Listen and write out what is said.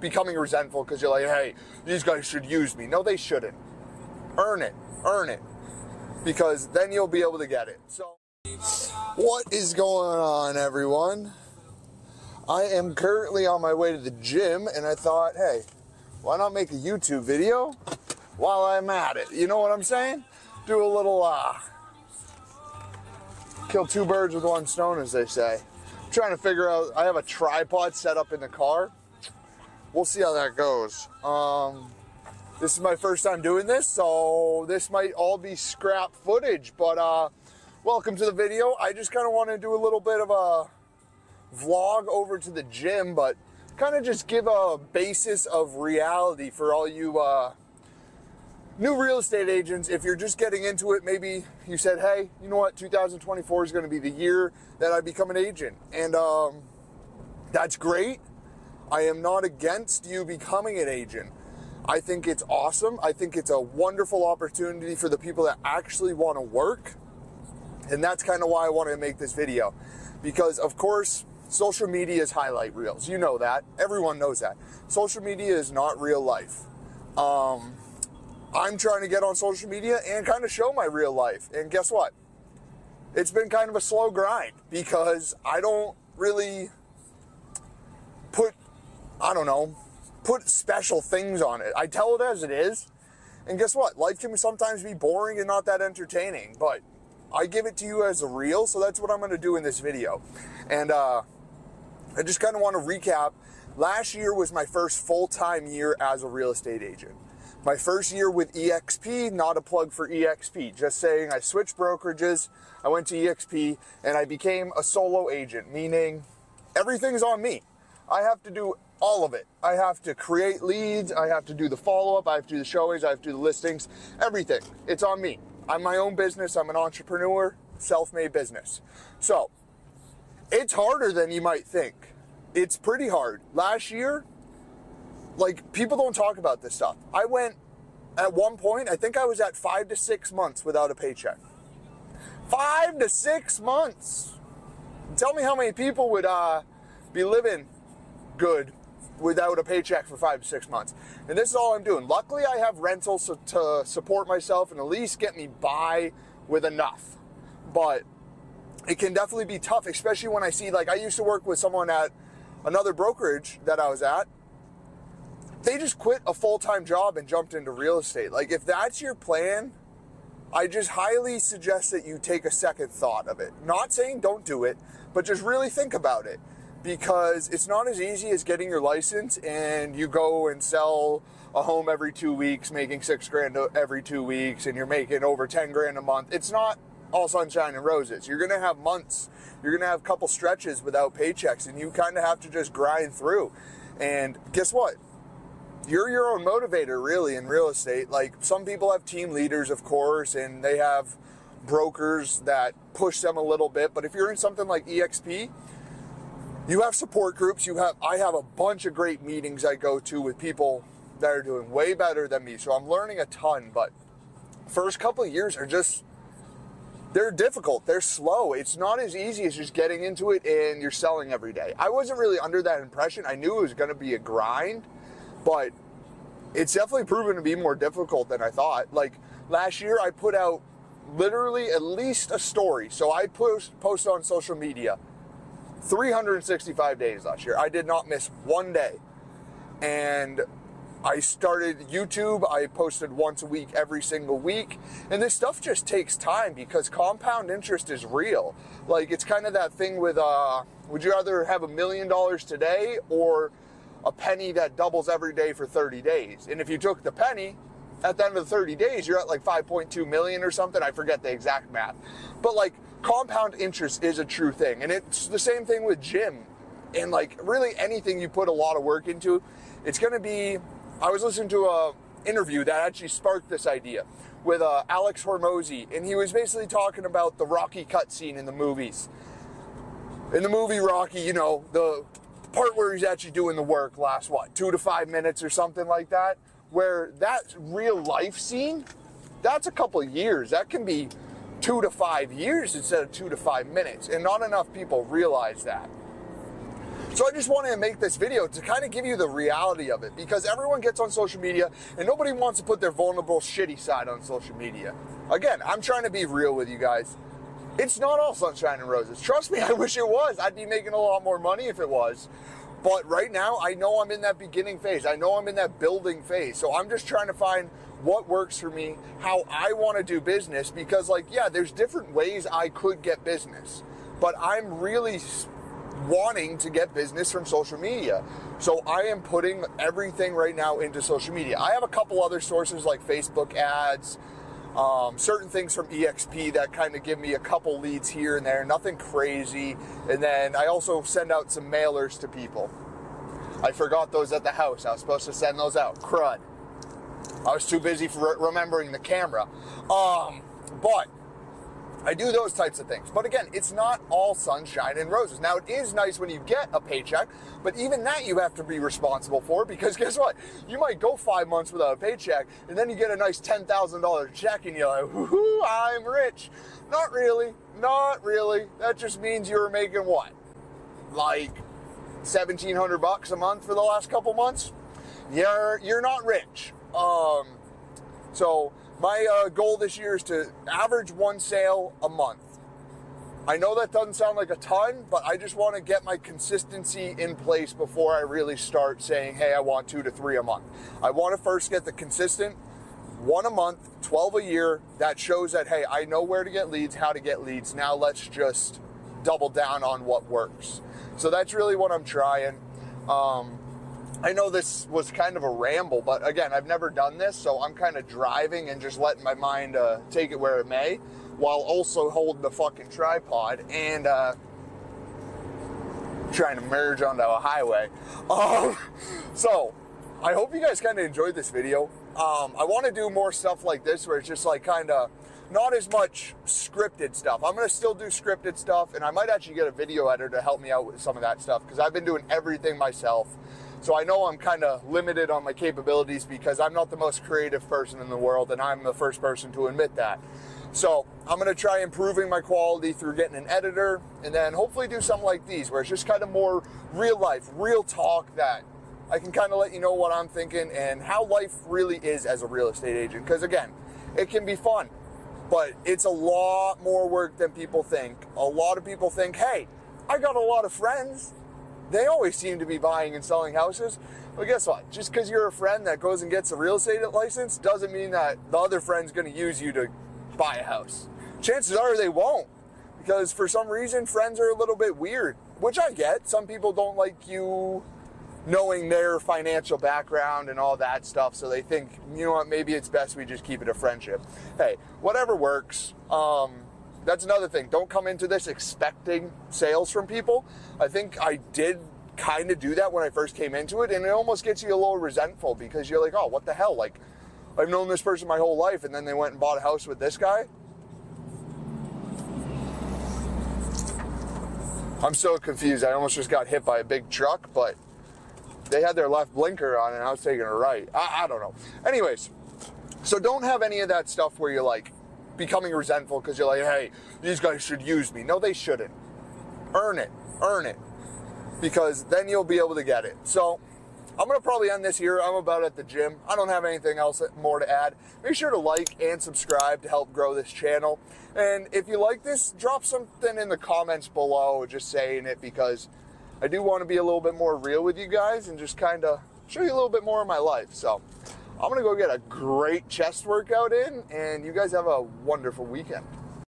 becoming resentful because you're like, hey, these guys should use me. No, they shouldn't. Earn it. Earn it. Because then you'll be able to get it. So, what is going on, everyone? I am currently on my way to the gym, and I thought, hey, why not make a YouTube video while I'm at it? You know what I'm saying? Do a little, uh, kill two birds with one stone, as they say. I'm trying to figure out, I have a tripod set up in the car. We'll see how that goes. Um, this is my first time doing this, so this might all be scrap footage, but uh, welcome to the video. I just kind of want to do a little bit of a vlog over to the gym, but kind of just give a basis of reality for all you uh, new real estate agents. If you're just getting into it, maybe you said, hey, you know what, 2024 is going to be the year that I become an agent. And um, that's great. I am not against you becoming an agent. I think it's awesome. I think it's a wonderful opportunity for the people that actually want to work. And that's kind of why I wanted to make this video. Because, of course, social media is highlight reels. You know that. Everyone knows that. Social media is not real life. Um, I'm trying to get on social media and kind of show my real life. And guess what? It's been kind of a slow grind because I don't really put, I don't know, put special things on it. I tell it as it is. And guess what? Life can sometimes be boring and not that entertaining, but I give it to you as a real, so that's what I'm going to do in this video. And uh, I just kind of want to recap. Last year was my first full time year as a real estate agent. My first year with EXP, not a plug for EXP, just saying I switched brokerages, I went to EXP, and I became a solo agent, meaning everything's on me. I have to do all of it. I have to create leads, I have to do the follow up, I have to do the showings, I have to do the listings, everything. It's on me. I'm my own business, I'm an entrepreneur, self made business. So, it's harder than you might think. It's pretty hard. Last year, like, people don't talk about this stuff. I went, at one point, I think I was at five to six months without a paycheck. Five to six months. Tell me how many people would uh, be living good without a paycheck for five to six months. And this is all I'm doing. Luckily, I have rentals to support myself and at least get me by with enough. But it can definitely be tough, especially when I see, like, I used to work with someone at another brokerage that I was at. They just quit a full time job and jumped into real estate. Like, if that's your plan, I just highly suggest that you take a second thought of it. Not saying don't do it, but just really think about it because it's not as easy as getting your license and you go and sell a home every two weeks, making six grand every two weeks, and you're making over 10 grand a month. It's not all sunshine and roses. You're going to have months, you're going to have a couple stretches without paychecks, and you kind of have to just grind through. And guess what? You're your own motivator, really, in real estate. Like some people have team leaders, of course, and they have brokers that push them a little bit. But if you're in something like EXP, you have support groups. You have I have a bunch of great meetings I go to with people that are doing way better than me. So I'm learning a ton, but first couple of years are just they're difficult. They're slow. It's not as easy as just getting into it and you're selling every day. I wasn't really under that impression. I knew it was going to be a grind, but it's definitely proven to be more difficult than I thought. Like last year I put out literally at least a story. So I post post on social media 365 days last year. I did not miss one day. And I started YouTube. I posted once a week every single week. And this stuff just takes time because compound interest is real. Like it's kind of that thing with uh would you rather have a million dollars today or a penny that doubles every day for 30 days? And if you took the penny, at the end of the 30 days, you're at like 5.2 million or something. I forget the exact math. But like compound interest is a true thing. And it's the same thing with gym and like really anything you put a lot of work into, it's going to be. I was listening to a interview that actually sparked this idea with uh, Alex Hormozi, and he was basically talking about the Rocky cutscene in the movies. In the movie Rocky, you know, the part where he's actually doing the work lasts what, two to five minutes or something like that, where that real life scene, that's a couple years. That can be two to five years instead of two to five minutes. And not enough people realize that. So I just wanted to make this video to kind of give you the reality of it because everyone gets on social media and nobody wants to put their vulnerable, shitty side on social media. Again, I'm trying to be real with you guys. It's not all sunshine and roses. Trust me, I wish it was. I'd be making a lot more money if it was. But right now, I know I'm in that beginning phase. I know I'm in that building phase. So I'm just trying to find what works for me, how I want to do business because, like, yeah, there's different ways I could get business. But I'm really wanting to get business from social media. So I am putting everything right now into social media. I have a couple other sources like Facebook ads, um, certain things from EXP that kind of give me a couple leads here and there, nothing crazy. And then I also send out some mailers to people. I forgot those at the house. I was supposed to send those out. Crud. I was too busy for remembering the camera. Um, but I do those types of things. But again, it's not all sunshine and roses. Now, it is nice when you get a paycheck, but even that you have to be responsible for because guess what? You might go five months without a paycheck and then you get a nice $10,000 check and you're like, whoo, I'm rich. Not really. Not really. That just means you were making what? Like 1700 bucks a month for the last couple months? You're, you're not rich. Um, so, my uh, goal this year is to average one sale a month. I know that doesn't sound like a ton, but I just want to get my consistency in place before I really start saying, hey, I want two to three a month. I want to first get the consistent one a month, 12 a year. That shows that, hey, I know where to get leads, how to get leads. Now let's just double down on what works. So that's really what I'm trying. Um, I know this was kind of a ramble, but again, I've never done this, so I'm kind of driving and just letting my mind uh, take it where it may, while also holding the fucking tripod and uh, trying to merge onto a highway. Um, so, I hope you guys kind of enjoyed this video. Um, I want to do more stuff like this where it's just like kind of not as much scripted stuff. I'm going to still do scripted stuff, and I might actually get a video editor to help me out with some of that stuff because I've been doing everything myself. So I know I'm kind of limited on my capabilities because I'm not the most creative person in the world, and I'm the first person to admit that. So I'm going to try improving my quality through getting an editor, and then hopefully do something like these where it's just kind of more real life, real talk that I can kind of let you know what I'm thinking and how life really is as a real estate agent. Because again, it can be fun, but it's a lot more work than people think. A lot of people think, hey, I got a lot of friends they always seem to be buying and selling houses. But guess what? Just because you're a friend that goes and gets a real estate license doesn't mean that the other friend's going to use you to buy a house. Chances are they won't. Because for some reason, friends are a little bit weird, which I get. Some people don't like you knowing their financial background and all that stuff. So they think, you know what, maybe it's best we just keep it a friendship. Hey, whatever works. Um, that's another thing. Don't come into this expecting sales from people. I think I did kind of do that when I first came into it, and it almost gets you a little resentful because you're like, oh, what the hell? Like, I've known this person my whole life, and then they went and bought a house with this guy. I'm so confused. I almost just got hit by a big truck, but they had their left blinker on and I was taking a right. I, I don't know. Anyways, so don't have any of that stuff where you're like, becoming resentful because you're like, hey, these guys should use me. No, they shouldn't. Earn it. Earn it. Because then you'll be able to get it. So I'm going to probably end this here. I'm about at the gym. I don't have anything else more to add. Make sure to like and subscribe to help grow this channel. And if you like this, drop something in the comments below just saying it because I do want to be a little bit more real with you guys and just kind of show you a little bit more of my life. So I'm gonna go get a great chest workout in, and you guys have a wonderful weekend.